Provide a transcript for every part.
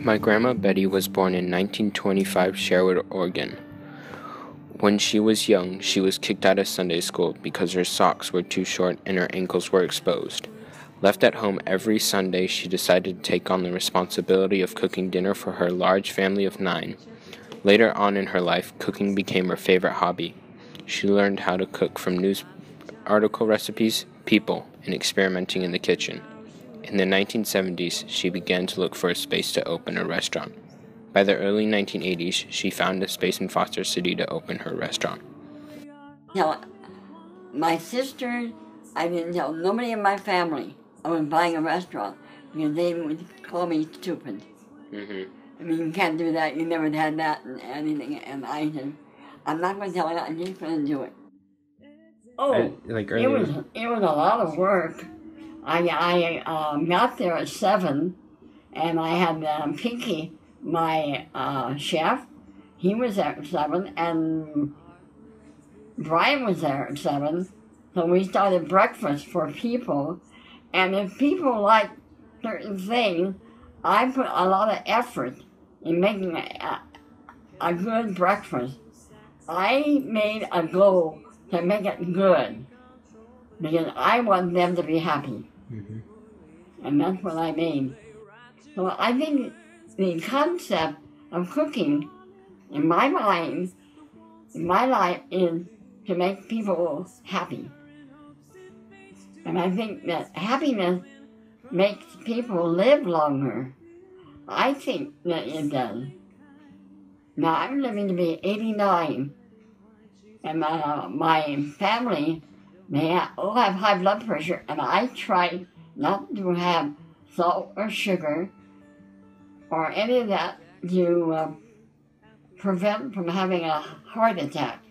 My grandma Betty was born in 1925 Sherwood, Oregon. When she was young, she was kicked out of Sunday school because her socks were too short and her ankles were exposed. Left at home every Sunday, she decided to take on the responsibility of cooking dinner for her large family of nine. Later on in her life, cooking became her favorite hobby. She learned how to cook from news article recipes, people, and experimenting in the kitchen. In the 1970s, she began to look for a space to open a restaurant. By the early 1980s, she found a space in Foster City to open her restaurant. Now, my sister, I didn't tell nobody in my family I was buying a restaurant because they would call me stupid. Mm-hmm. I mean, you can't do that. You never had that and anything. And I said, I'm not going to tell you. I'm just going to do it. Oh, Uh, like it was it was a lot of work. I I um, got there at seven, and I had um, Pinky, my uh, chef. He was there at seven, and Brian was there at seven. So we started breakfast for people, and if people like certain things, I put a lot of effort in making a, a good breakfast. I made a goal to make it good because I want them to be happy. Mhm. And that's what I mean. So I think the concept of cooking in my mind, in my life, is to make people happy. And I think that happiness makes people live longer. I think that it does. Now I'm living to be 89, and uh, my family they ha- all have high blood pressure, and I try not to have salt or sugar or any of that to uh, prevent from having a heart attack.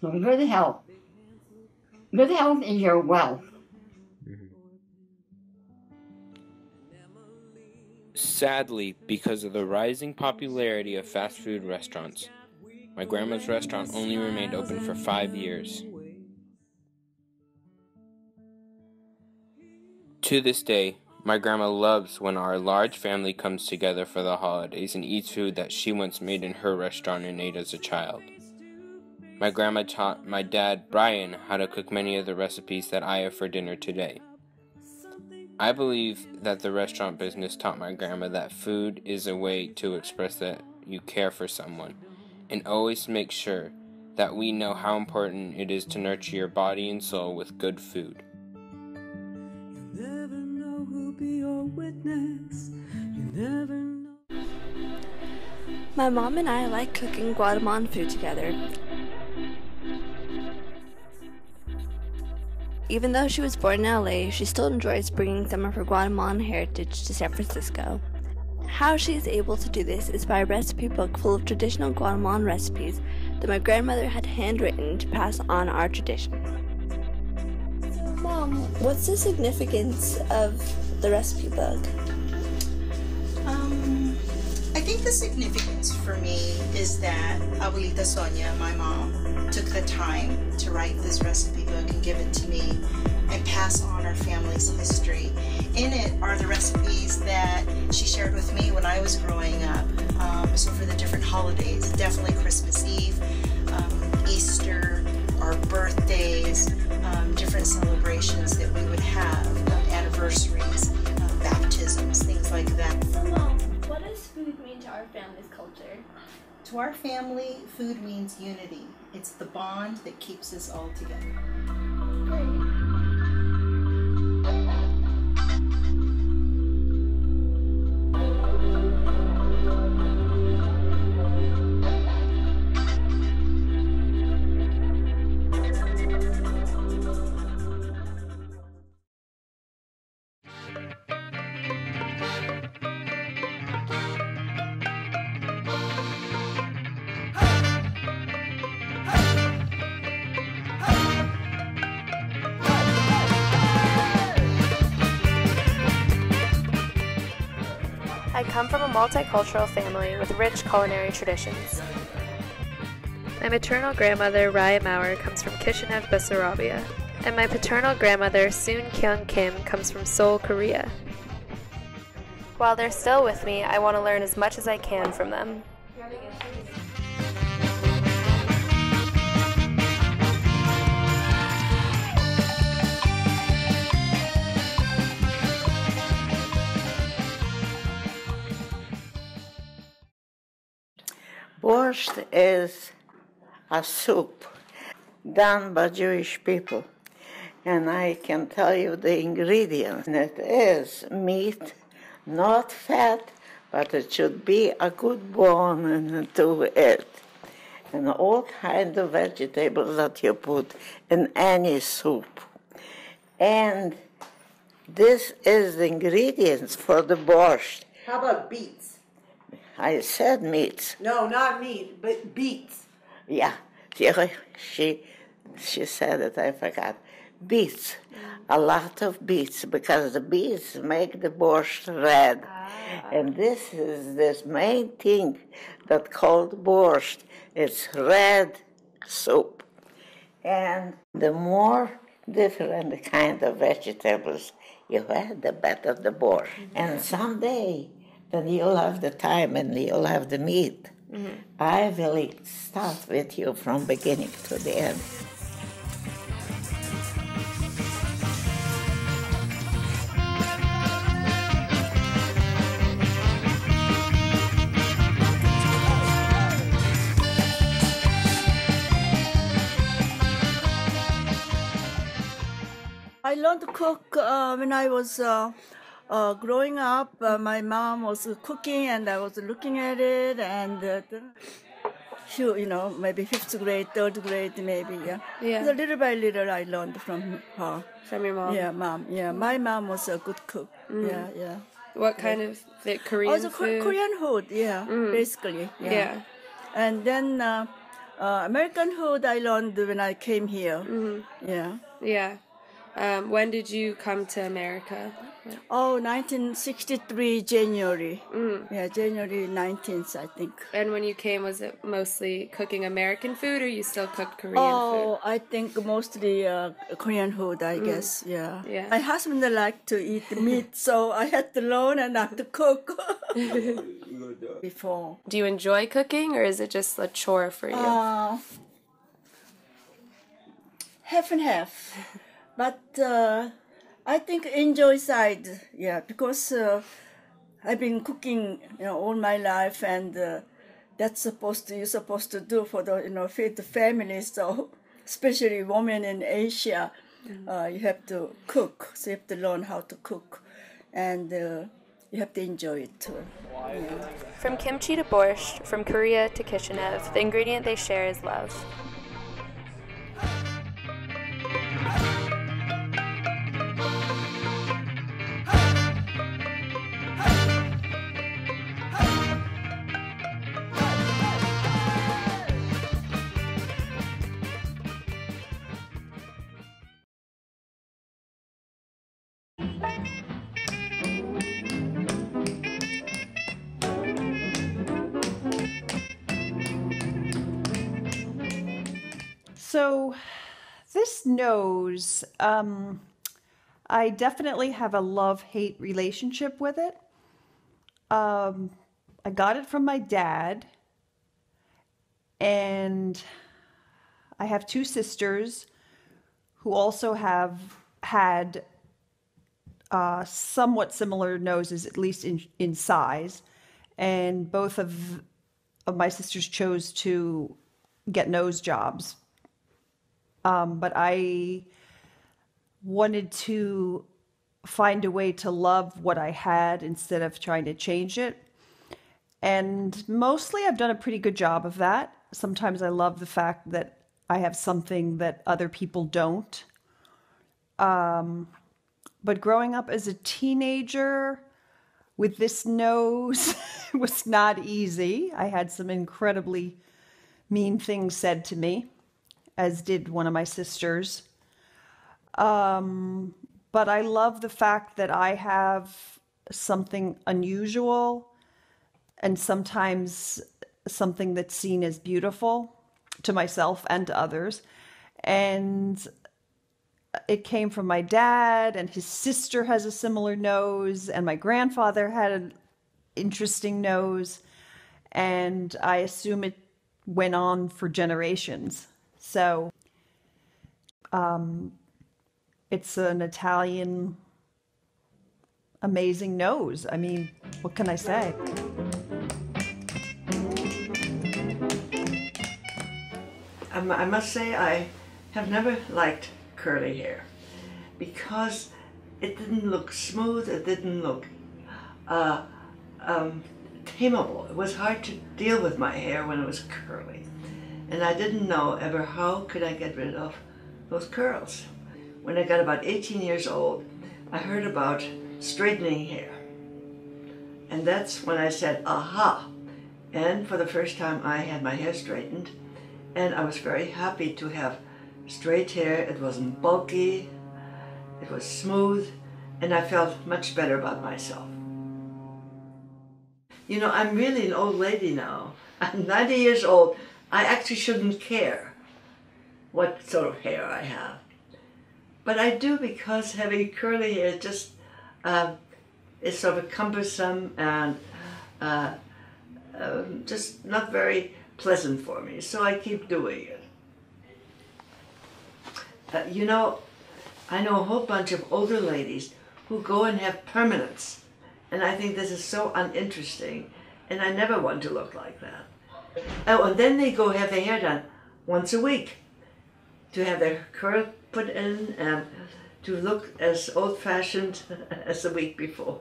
So good health. Good health is your wealth. Sadly, because of the rising popularity of fast food restaurants, my grandma's restaurant only remained open for five years. To this day, my grandma loves when our large family comes together for the holidays and eats food that she once made in her restaurant and ate as a child. My grandma taught my dad, Brian, how to cook many of the recipes that I have for dinner today. I believe that the restaurant business taught my grandma that food is a way to express that you care for someone, and always make sure that we know how important it is to nurture your body and soul with good food. Your. You never know. My mom and I like cooking Guatemalan food together. Even though she was born in LA, she still enjoys bringing some of her Guatemalan heritage to San Francisco. How she is able to do this is by a recipe book full of traditional Guatemalan recipes that my grandmother had handwritten to pass on our tradition. Mom, what's the significance of the recipe book? Um, I think the significance for me is that Abuelita Sonia, my mom, took the time to write this recipe book and give it to me and pass on our family's history. In it are the recipes that she shared with me when I was growing up. Um, so for the different holidays, definitely Christmas Eve, um, Easter, our birthdays, um, different celebrations that we would have, anniversaries, um, baptisms, things like that. So, Mom, what does food mean to our family's culture? To our family, food means unity. It's the bond that keeps us all together. Come from a multicultural family with rich culinary traditions. My maternal grandmother, Raya Maurer, comes from Kishinev, Bessarabia, and my paternal grandmother, Soon Kyung Kim, comes from Seoul, Korea. While they're still with me, I want to learn as much as I can from them. Borscht is a soup done by Jewish people. And I can tell you the ingredients. And it is meat, not fat, but it should be a good bone to it. And all kinds of vegetables that you put in any soup. And this is the ingredients for the borscht. How about beets? I said meats. No, not meat, but beets. Yeah, she, she, said it, I forgot. Beets, a lot of beets, because the beets make the borscht red. Ah. And this is this main thing that called borscht. It's red soup. And the more different kind of vegetables you have, the better the borscht. And mm-hmm. someday, then you'll have the time and you'll have the meat. I will start with you from beginning to the end. I learned to cook uh, when I was uh, uh, growing up. Uh, my mom was cooking, and I was looking at it, and uh, she, you know, maybe fifth grade, third grade, maybe, yeah. Yeah. So little by little, I learned from her. From your mom? Yeah, mom. Yeah, my mom was a good cook. Yeah, yeah. What kind of the Korean Also, food? Korean food, yeah, basically. Yeah. Yeah. And then uh, uh, American food I learned when I came here. Yeah. Yeah. Um, when did you come to America? Oh, 1963 January. Yeah, January 19th, I think. And when you came, was it mostly cooking American food, or you still cooked Korean Oh, I think mostly uh, Korean food, I guess. Yeah. Yeah. My husband liked to eat meat, so I had to learn and not to cook before. Do you enjoy cooking, or is it just a chore for you? Uh, half and half. But uh, I think enjoy side, yeah, because uh, I've been cooking, you know, all my life, and uh, that's supposed to you're supposed to do for the you know feed the family. So especially women in Asia, uh, you have to cook. So you have to learn how to cook, and uh, you have to enjoy it too. From kimchi to borscht, from Korea to Kishinev, the ingredient they share is love. Nose, um, I definitely have a love hate relationship with it. Um, I got it from my dad, and I have two sisters who also have had uh, somewhat similar noses, at least in, in size. And both of, of my sisters chose to get nose jobs um, but I wanted to find a way to love what I had instead of trying to change it. And mostly I've done a pretty good job of that. Sometimes I love the fact that I have something that other people don't. Um, but growing up as a teenager with this nose was not easy. I had some incredibly mean things said to me as did one of my sisters. Um, but I love the fact that I have something unusual and sometimes something that's seen as beautiful to myself and to others. And it came from my dad, and his sister has a similar nose, and my grandfather had an interesting nose, and I assume it went on for generations. So, um, it's an Italian amazing nose. I mean, what can I say? I must say I have never liked curly hair because it didn't look smooth. It didn't look uh, um, tameable. It was hard to deal with my hair when it was curly, and I didn't know ever how could I get rid of those curls. When I got about 18 years old, I heard about straightening hair, and that's when I said, "Aha!" And for the first time, I had my hair straightened, and I was very happy to have straight hair. It wasn't bulky, it was smooth, and I felt much better about myself. You know, I'm really an old lady now. I'm 90 years old. I actually shouldn't care what sort of hair I have. But I do because having curly hair just uh, is sort of cumbersome and uh, um, just not very pleasant for me. So I keep doing it. Uh, you know, I know a whole bunch of older ladies who go and have permanents. And I think this is so uninteresting. And I never want to look like that. Oh, and then they go have their hair done once a week to have their curl put in and to look as old fashioned as the week before.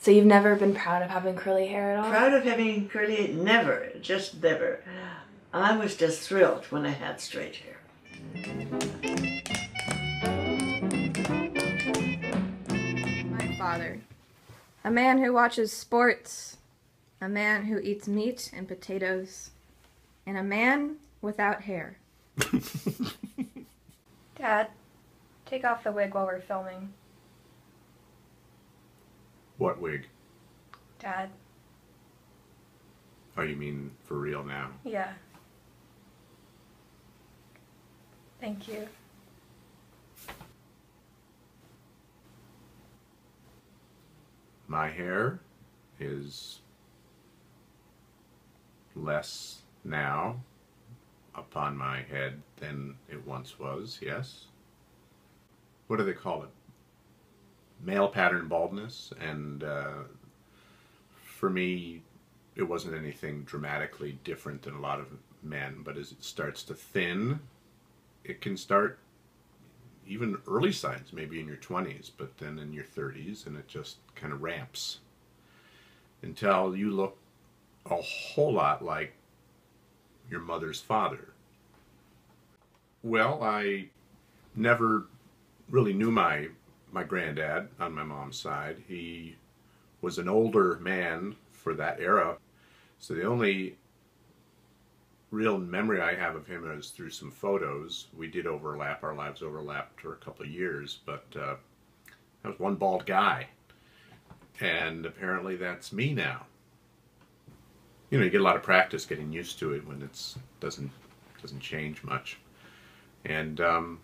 So you've never been proud of having curly hair at all? Proud of having curly hair? Never, just never. I was just thrilled when I had straight hair. My father. A man who watches sports, a man who eats meat and potatoes, and a man without hair. Dad, take off the wig while we're filming. What wig? Dad, Oh, you mean for real now? yeah. Thank you. My hair is less now upon my head than it once was, yes. What do they call it? Male pattern baldness, and uh, for me, it wasn't anything dramatically different than a lot of men, but as it starts to thin, it can start even early signs, maybe in your 20s, but then in your 30s, and it just kind of ramps until you look a whole lot like your mother's father. Well, I never really knew my my granddad on my mom's side. He was an older man for that era, so the only real memory I have of him is through some photos. We did overlap, our lives overlapped for a couple of years, but uh, that was one bald guy. And apparently that's me now. You know, you get a lot of practice getting used to it when it's doesn't doesn't change much. And um,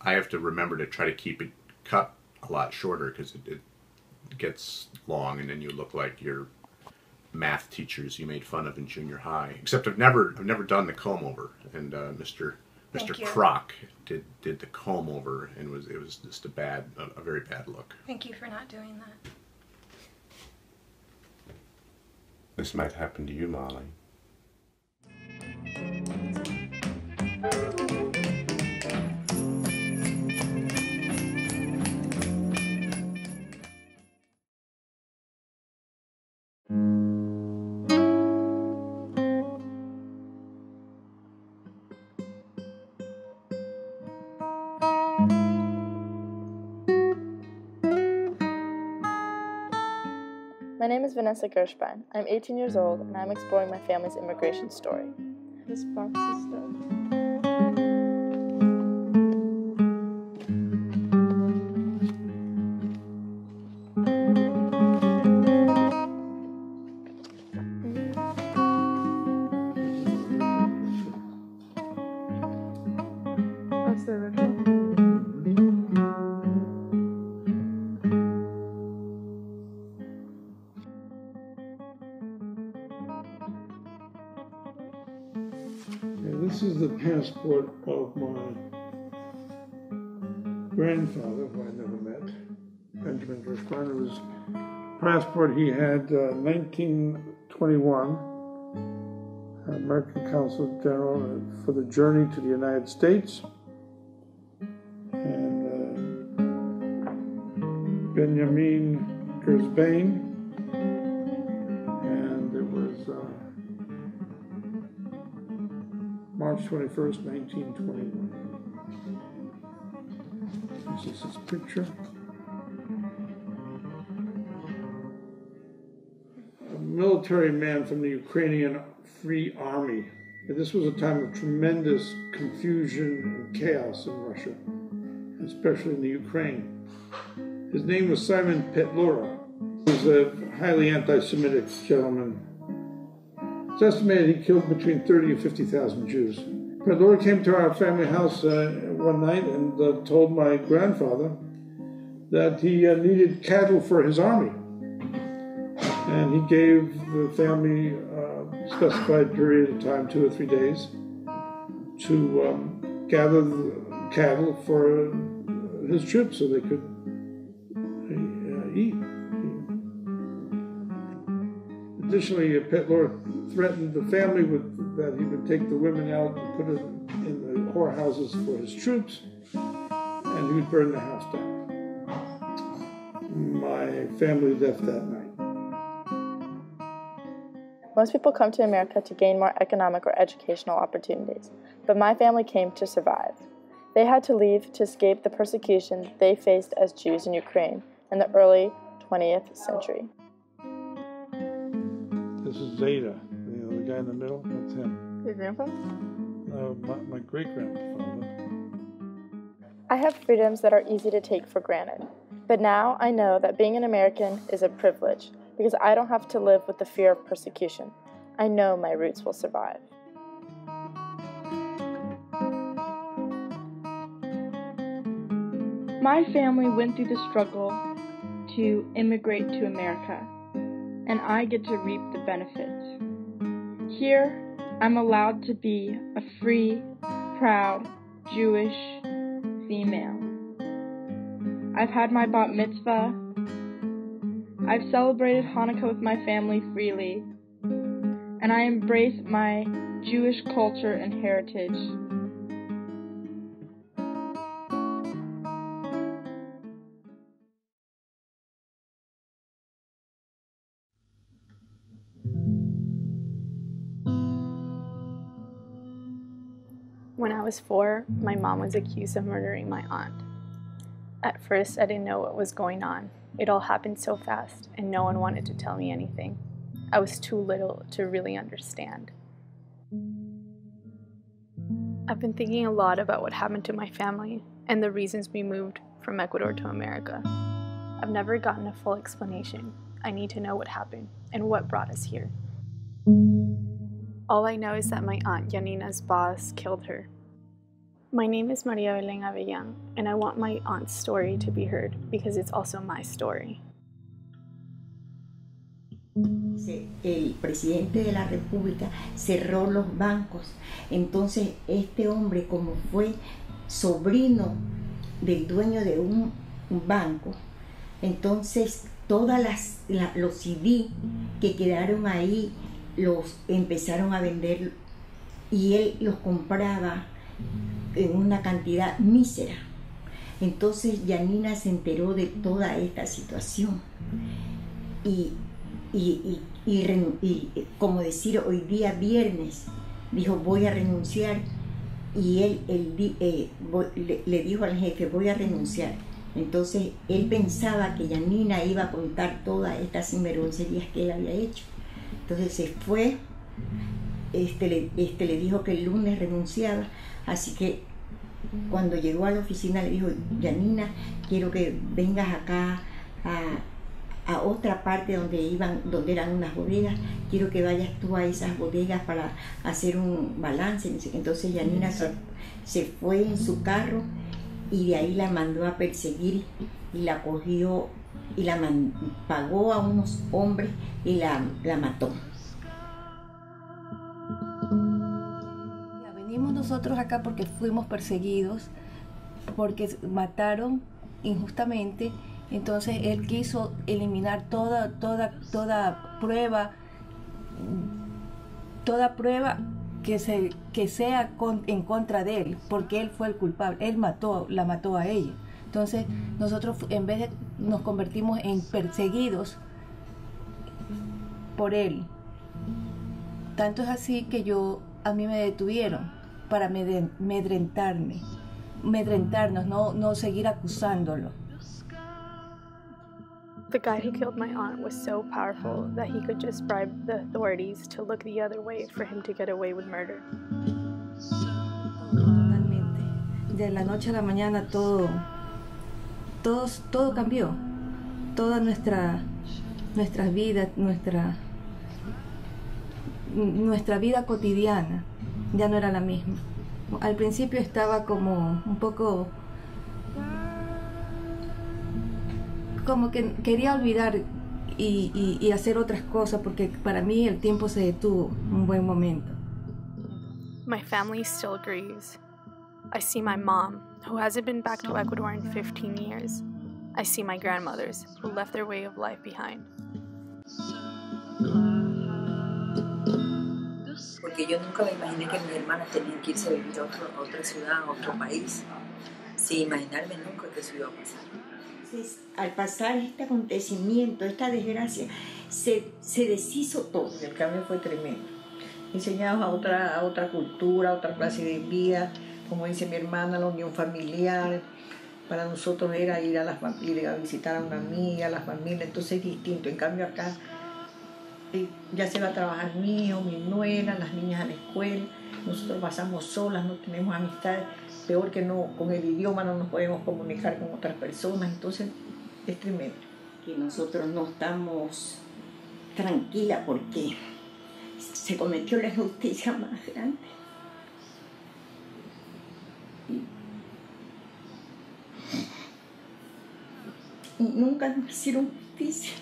I have to remember to try to keep it cut a lot shorter because it, it gets long and then you look like your math teachers you made fun of in junior high. Except I've never I've never done the comb over, and uh, Mr. Thank Mr. you. Croc did did the comb over, and was it was just a bad a, a very bad look. Thank you for not doing that. This might happen to you, Molly. My name is Vanessa Gershbein. I'm 18 years old and I'm exploring my family's immigration story. This box is stuff. Passport of my grandfather, who I never met, Benjamin Gershbein. It was passport he had uh, 1921, American Consul General uh, for the journey to the United States. And uh, Benjamin Gershbein. 21st, 1921. This is his picture. A military man from the Ukrainian Free Army. This was a time of tremendous confusion and chaos in Russia, especially in the Ukraine. His name was Simon Petlura. He was a highly anti-Semitic gentleman. It's estimated he killed between 30 and 50,000 Jews. Petlura came to our family house uh, one night and uh, told my grandfather that he uh, needed cattle for his army. And he gave the family a specified period of time, two or three days, to um, gather the cattle for his troops so they could Additionally, Petlura threatened the family with that he would take the women out and put them in the whorehouses for his troops, and he would burn the house down. My family left that night. Most people come to America to gain more economic or educational opportunities, but my family came to survive. They had to leave to escape the persecution they faced as Jews in Ukraine in the early 20th century. This is Zeta, you know, the guy in the middle. That's him. Your grandpa? Uh, my, my great grandfather. I have freedoms that are easy to take for granted, but now I know that being an American is a privilege because I don't have to live with the fear of persecution. I know my roots will survive. My family went through the struggle to immigrate to America, and I get to reap the benefits. Here, I'm allowed to be a free, proud, Jewish female. I've had my bat mitzvah. I've celebrated Hanukkah with my family freely, and I embrace my Jewish culture and heritage. When I was four, my mom was accused of murdering my aunt. At first, I didn't know what was going on. It all happened so fast, and no one wanted to tell me anything. I was too little to really understand. I've been thinking a lot about what happened to my family and the reasons we moved from Ecuador to America. I've never gotten a full explanation. I need to know what happened and what brought us here. All I know is that my aunt Janina's boss killed her. My name is Maria Belén Avellán, and I want my aunt's story to be heard because it's also my story. El presidente de la República cerró los bancos. Entonces, este hombre, como fue sobrino del dueño de un, banco, entonces todas las la, los CD que quedaron ahí los empezaron a vender y él los compraba en una cantidad mísera. Entonces Yanina se enteró de toda esta situación y, y, y, y, como decir hoy día viernes, dijo voy a renunciar y él, él eh, le, dijo al jefe voy a renunciar. Entonces él pensaba que Yanina iba a contar todas estas sinvergoncerías que él había hecho. Entonces se fue, este le, este le dijo que el lunes renunciaba, así que cuando llegó a la oficina le dijo, Yanina, quiero que vengas acá a, a, otra parte donde iban, donde eran unas bodegas, quiero que vayas tú a esas bodegas para hacer un balance. Entonces Yanina se, se fue en su carro y de ahí la mandó a perseguir y la cogió y la pagó a unos hombres y la, la mató. Venimos nosotros acá porque fuimos perseguidos, porque mataron injustamente. Entonces él quiso eliminar toda, toda, toda prueba, toda prueba que, se, que sea en contra de él, porque él fue el culpable, él mató, la mató a ella. Entonces nosotros en vez de nos convertimos en perseguidos por él. Tanto es así que yo a mí me detuvieron para medrentarme, medrentarnos, no, no seguir acusándolo. The guy who killed my aunt was so powerful that he could just bribe the authorities to look the other way for him to get away with murder. Totalmente. De la noche a la mañana todo, todo, cambió. Toda nuestra, nuestra vida, nuestra, nuestra vida cotidiana ya no era la misma. Al principio estaba como un poco como que quería olvidar y, y, y, hacer otras cosas porque para mí el tiempo se detuvo un buen momento. My family still grieves. I see my mom, who hasn't been back to Ecuador in 15 years. I see my grandmothers, who left their way of life behind. Porque yo nunca me imaginé que mis hermanas tenían que irse a vivir a, otro, a otra ciudad, a otro país, sin imaginarme nunca que eso iba a pasar. Entonces, al pasar este acontecimiento, esta desgracia, se, se deshizo todo. El cambio fue tremendo. Enseñados a otra, a otra cultura, a otra clase de vida, como dice mi hermana, la unión familiar. Para nosotros era ir a, las, ir a visitar a una amiga, a la familia, entonces es distinto. En cambio acá ya se va a trabajar hijo, mi nuera, las niñas a la escuela, nosotros pasamos solas, no tenemos amistades peor que no, con el idioma no nos podemos comunicar con otras personas, entonces es tremendo. Que nosotros no estamos tranquilas porque se cometió la injusticia más grande. Y nunca hicieron justicia.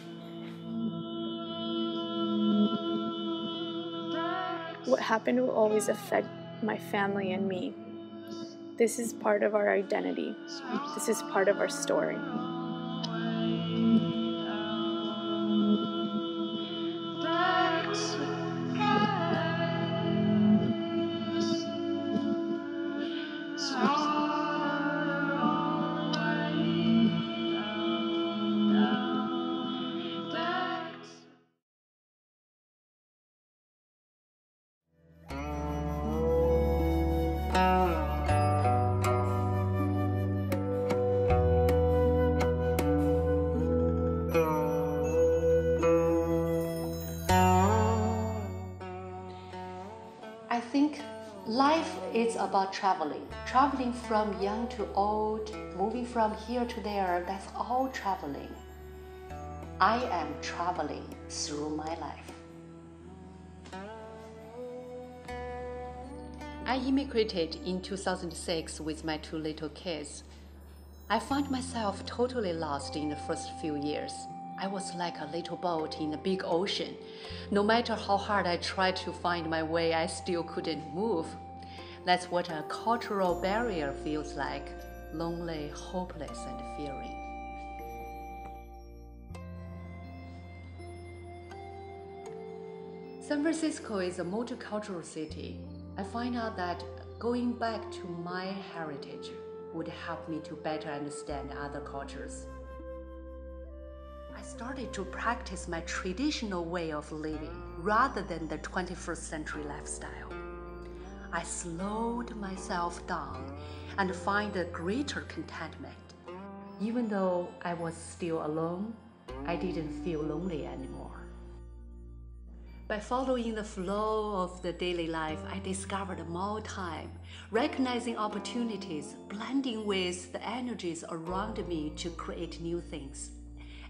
What happened will always affect my family and me. This is part of our identity. This is part of our story. About traveling. Traveling from young to old, moving from here to there, that's all traveling. I am traveling through my life. I immigrated in 2006 with my two little kids. I found myself totally lost in the first few years. I was like a little boat in a big ocean. No matter how hard I tried to find my way, I still couldn't move. That's what a cultural barrier feels like lonely, hopeless, and fearing. San Francisco is a multicultural city. I find out that going back to my heritage would help me to better understand other cultures. I started to practice my traditional way of living rather than the 21st century lifestyle. I slowed myself down and find a greater contentment. Even though I was still alone, I didn't feel lonely anymore. By following the flow of the daily life, I discovered more time, recognizing opportunities, blending with the energies around me to create new things.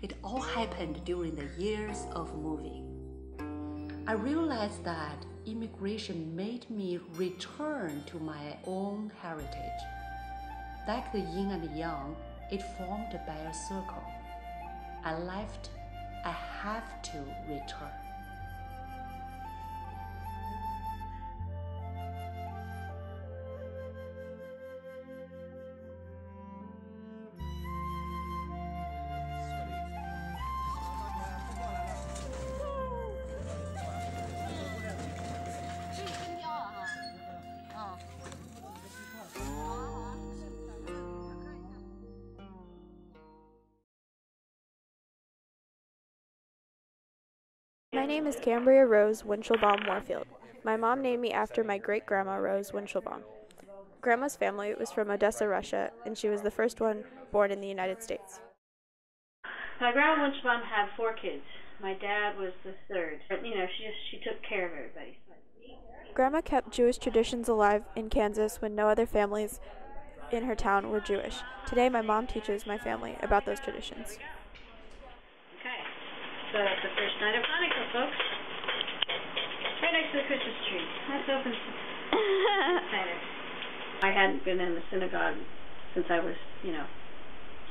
It all happened during the years of moving. I realized that immigration made me return to my own heritage. Like the yin and yang, it formed a bare circle. I left, I have to return. My name is Cambria Rose Winchelbaum Warfield. My mom named me after my great grandma Rose Winchelbaum. Grandma's family was from Odessa, Russia, and she was the first one born in the United States. My grandma Winchelbaum had four kids. My dad was the third. But, you know, she just she took care of everybody. Grandma kept Jewish traditions alive in Kansas when no other families in her town were Jewish. Today, my mom teaches my family about those traditions. Okay. So that's the first night of Hanukkah, folks. Right next to the Christmas tree. Let's open Seder. I hadn't been in the synagogue since I was, you know,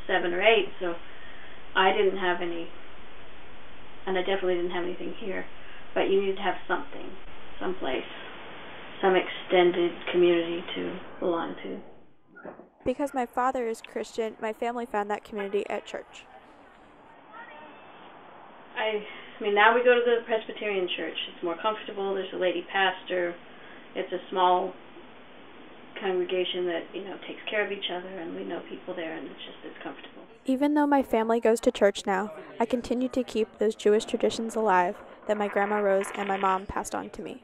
seven or eight, so I didn't have any, and I definitely didn't have anything here. But you needed to have something, someplace, some extended community to belong to. Because my father is Christian, my family found that community at church. I, I mean, now we go to the Presbyterian church. It's more comfortable. There's a lady pastor. It's a small congregation that you know takes care of each other, and we know people there, and it's just it's comfortable. Even though my family goes to church now, I continue to keep those Jewish traditions alive that my grandma Rose and my mom passed on to me.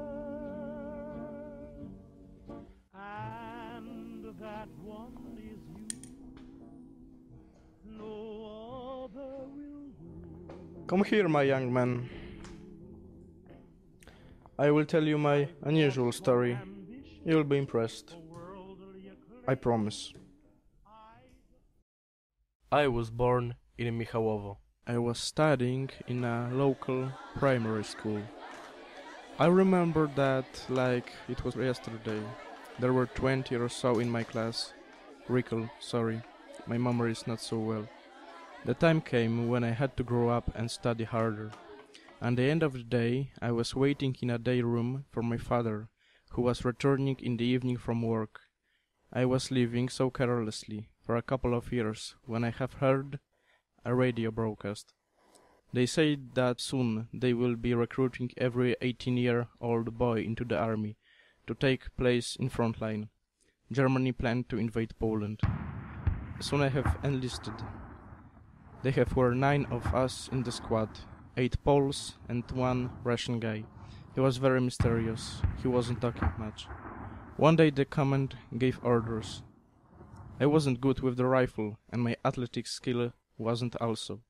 That one is you. No other will Come here, my young man. I will tell you my unusual story. You will be impressed. I promise. I was born in Michałowo. I was studying in a local primary school. I remember that like it was yesterday. There were 20 or so in my class. Recall, sorry, my memory is not so well. The time came when I had to grow up and study harder. At the end of the day, I was waiting in a day room for my father, who was returning in the evening from work. I was living so carelessly for a couple of years when I have heard a radio broadcast. They say that soon they will be recruiting every 18 year old boy into the army to take place in front line. Germany planned to invade Poland. Soon I have enlisted. They have were nine of us in the squad, eight Poles and one Russian guy. He was very mysterious. He wasn't talking much. One day the command gave orders. I wasn't good with the rifle, and my athletic skill wasn't also.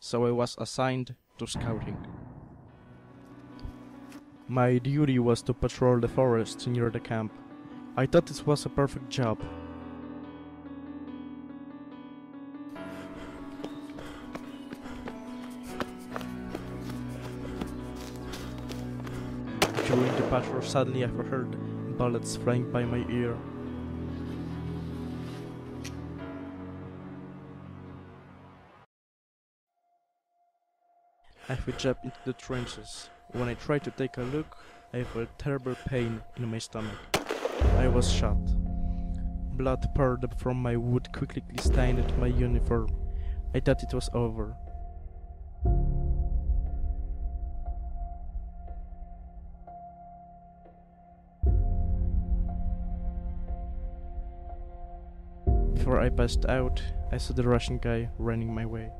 So I was assigned to scouting. My duty was to patrol the forest near the camp. I thought it was a perfect job. During the patrol, suddenly I heard bullets flying by my ear. I would jump into the trenches. When I tried to take a look, I felt terrible pain in my stomach. I was shot. Blood poured from my wound quickly stained my uniform. I thought it was over. Before I passed out, I saw the Russian guy running my way.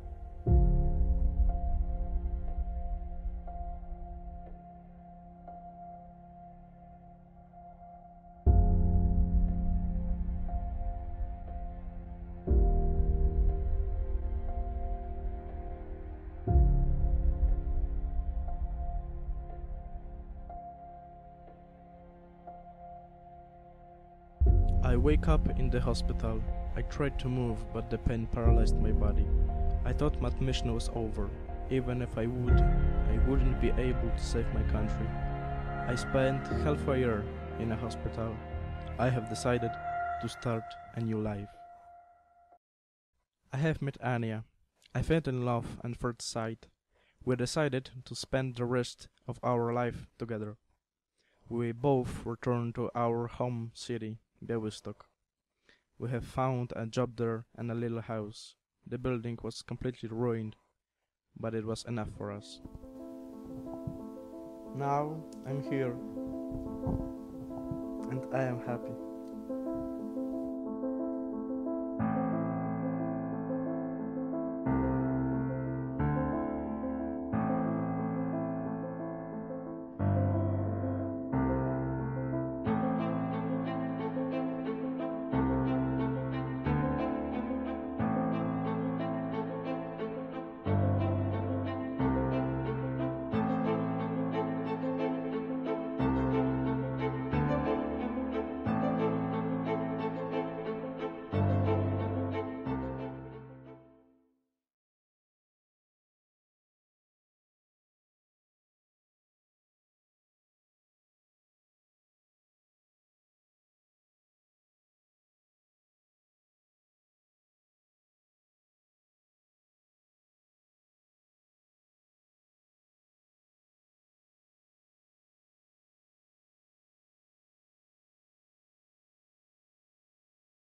Wake up in the hospital. I tried to move, but the pain paralyzed my body. I thought my mission was over. Even if I would, I wouldn't be able to save my country. I spent half a year in a hospital. I have decided to start a new life. I have met Anya. I fell in love at first sight. We decided to spend the rest of our life together. We both returned to our home city, Białystok. We have found a job there and a little house. The building was completely ruined, but it was enough for us. Now I'm here, and I am happy.